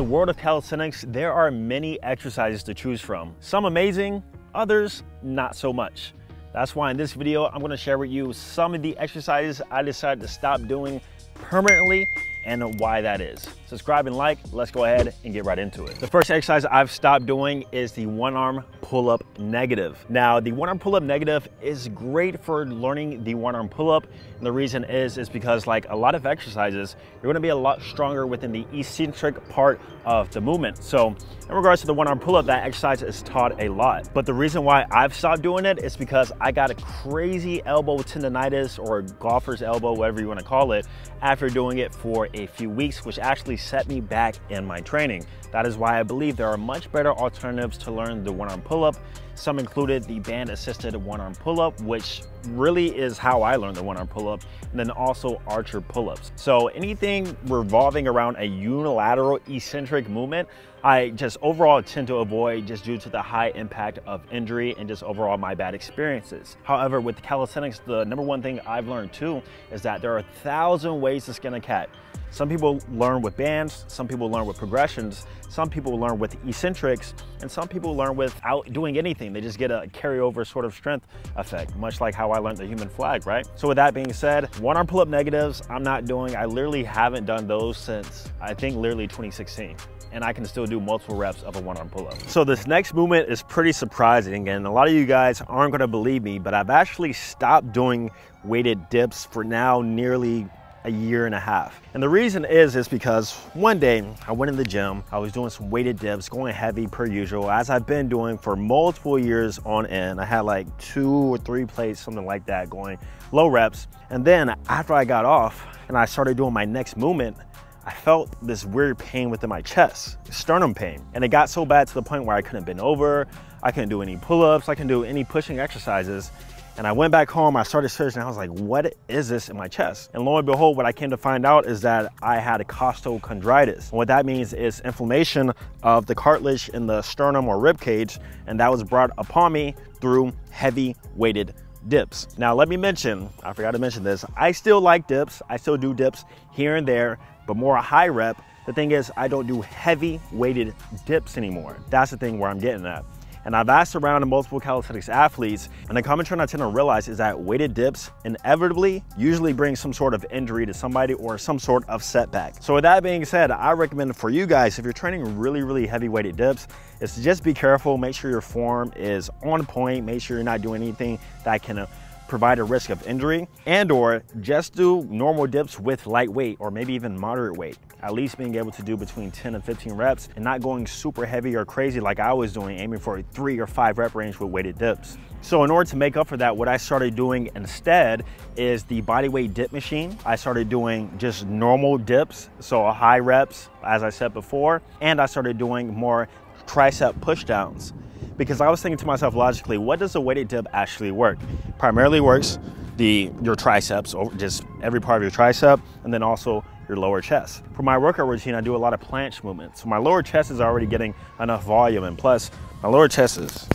the world of calisthenics, there are many exercises to choose from. Some amazing, others not so much. That's why in this video, I'm gonna share with you some of the exercises I decided to stop doing permanently and why that is. Subscribe and like, let's go ahead and get right into it. The first exercise I've stopped doing is the one arm pull-up negative. Now, the one arm pull-up negative is great for learning the one arm pull-up. And the reason is, is because like a lot of exercises, you're gonna be a lot stronger within the eccentric part of the movement. So in regards to the one arm pull-up, that exercise is taught a lot. But the reason why I've stopped doing it is because I got a crazy elbow tendonitis or golfer's elbow, whatever you wanna call it, after doing it for a few weeks, which actually set me back in my training. That is why I believe there are much better alternatives to learn the one-arm pull-up. Some included the band-assisted one-arm pull-up, which really is how I learned the one-arm pull-up, and then also archer pull-ups. So anything revolving around a unilateral eccentric movement, I just overall tend to avoid just due to the high impact of injury and just overall my bad experiences. However, with calisthenics, the number one thing I've learned too is that there are a thousand ways to skin a cat. Some people learn with bands, some people learn with progressions, some people learn with eccentrics, and some people learn without doing anything. They just get a carryover sort of strength effect, much like how I learned the human flag, right? So with that being said, one arm pull-up negatives, I'm not doing. I literally haven't done those since, I think literally 2016 and I can still do multiple reps of a one arm pull up. So this next movement is pretty surprising and a lot of you guys aren't gonna believe me, but I've actually stopped doing weighted dips for now nearly a year and a half. And the reason is, is because one day I went in the gym, I was doing some weighted dips, going heavy per usual, as I've been doing for multiple years on end. I had like two or three plates, something like that, going low reps. And then after I got off and I started doing my next movement, I felt this weird pain within my chest, sternum pain. And it got so bad to the point where I couldn't bend over, I couldn't do any pull-ups, I couldn't do any pushing exercises. And I went back home, I started searching, I was like, what is this in my chest? And lo and behold, what I came to find out is that I had costochondritis. And what that means is inflammation of the cartilage in the sternum or rib cage, and that was brought upon me through heavy weighted dips. Now, let me mention, I forgot to mention this, I still like dips. I still do dips here and there, but more a high rep. The thing is, I don't do heavy weighted dips anymore. That's the thing where I'm getting at. And I've asked around multiple calisthenics athletes, and the common trend I tend to realize is that weighted dips inevitably usually bring some sort of injury to somebody or some sort of setback. So with that being said, I recommend for you guys, if you're training really, really heavy weighted dips, is to just be careful, make sure your form is on point, make sure you're not doing anything that can provide a risk of injury and or just do normal dips with light weight or maybe even moderate weight. At least being able to do between 10 and 15 reps and not going super heavy or crazy like I was doing, aiming for a three or five rep range with weighted dips. So in order to make up for that, what I started doing instead is the bodyweight dip machine. I started doing just normal dips, so high reps, as I said before, and I started doing more tricep pushdowns because I was thinking to myself logically, what does a weighted dip actually work? Primarily works the your triceps, or just every part of your tricep, and then also your lower chest. For my workout routine, I do a lot of planche movements. So my lower chest is already getting enough volume, and plus my lower chest is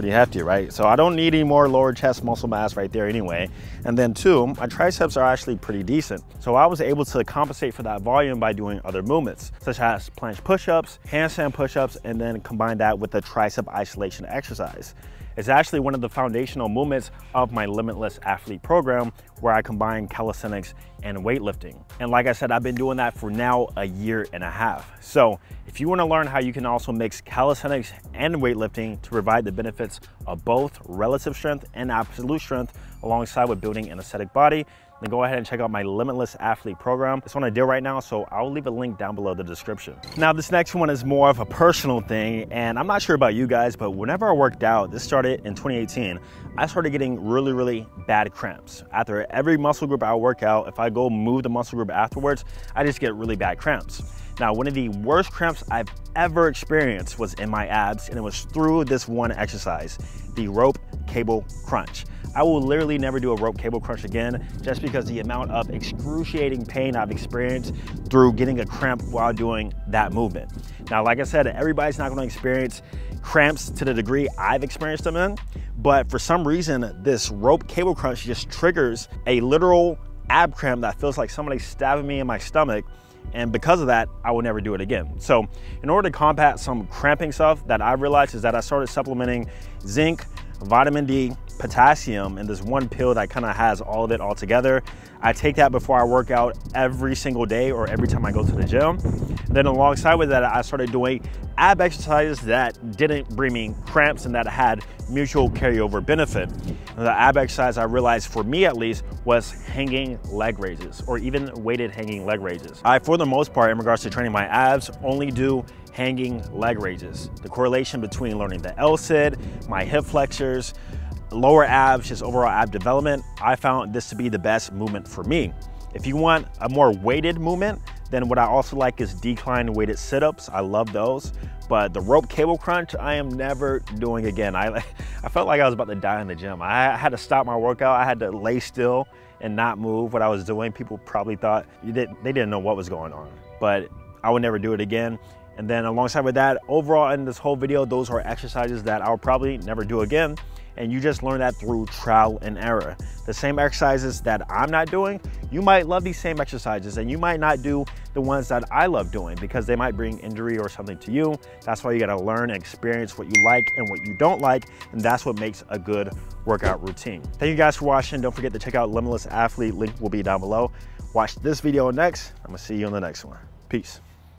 pretty hefty, right? So I don't need any more lower chest muscle mass right there anyway. And then two, my triceps are actually pretty decent. So I was able to compensate for that volume by doing other movements, such as planche push-ups, handstand push-ups, and then combine that with the tricep isolation exercise. It's actually one of the foundational movements of my Limitless Athlete program where I combine calisthenics and weightlifting. And like I said, I've been doing that for now a year and a half. So if you wanna learn how you can also mix calisthenics and weightlifting to provide the benefits of both relative strength and absolute strength alongside with building an aesthetic body, then go ahead and check out my Limitless Athlete program. It's on a deal right now, so I'll leave a link down below the description. Now, this next one is more of a personal thing, and I'm not sure about you guys, but whenever I worked out, this started in 2018, I started getting really, really bad cramps. After every muscle group I work out, if I go move the muscle group afterwards, I just get really bad cramps. Now, one of the worst cramps I've ever experienced was in my abs, and it was through this one exercise, the rope cable crunch. I will literally never do a rope cable crunch again just because the amount of excruciating pain I've experienced through getting a cramp while doing that movement. Now, like I said, everybody's not gonna experience cramps to the degree I've experienced them in, but for some reason, this rope cable crunch just triggers a literal ab cramp that feels like somebody stabbing me in my stomach And because of that, I will never do it again. So in order to combat some cramping stuff that I realized is that I started supplementing zinc, vitamin D, potassium and this one pill that kind of has all of it all together. I take that before I work out every single day or every time I go to the gym. And then alongside with that, I started doing ab exercises that didn't bring me cramps and that had mutual carryover benefit. The ab exercise I realized for me at least was hanging leg raises or even weighted hanging leg raises. I, for the most part, in regards to training my abs, only do hanging leg raises. The correlation between learning the L-sit, my hip flexors, lower abs, just overall ab development, I found this to be the best movement for me. If you want a more weighted movement, then what I also like is decline weighted sit-ups. I love those. But the rope cable crunch, I am never doing again. I, I felt like I was about to die in the gym. I had to stop my workout. I had to lay still and not move what I was doing. People probably thought they didn't know what was going on. But I would never do it again. And then alongside with that, overall in this whole video, those are exercises that I'll probably never do again and you just learn that through trial and error. The same exercises that I'm not doing, you might love these same exercises and you might not do the ones that I love doing because they might bring injury or something to you. That's why you gotta learn and experience what you like and what you don't like, and that's what makes a good workout routine. Thank you guys for watching. Don't forget to check out Limitless Athlete, link will be down below. Watch this video next. I'm gonna see you on the next one. Peace.